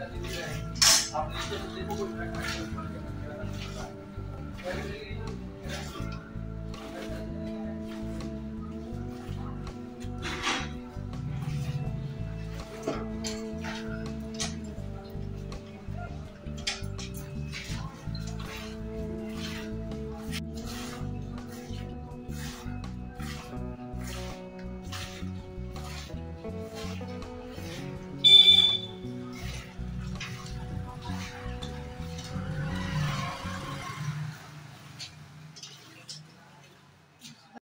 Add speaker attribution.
Speaker 1: आपने